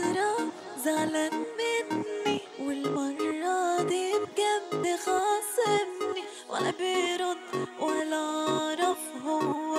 فترة زعلان مني والمرة دي بجد خاصمني ولا بيرد ولا أعرف هو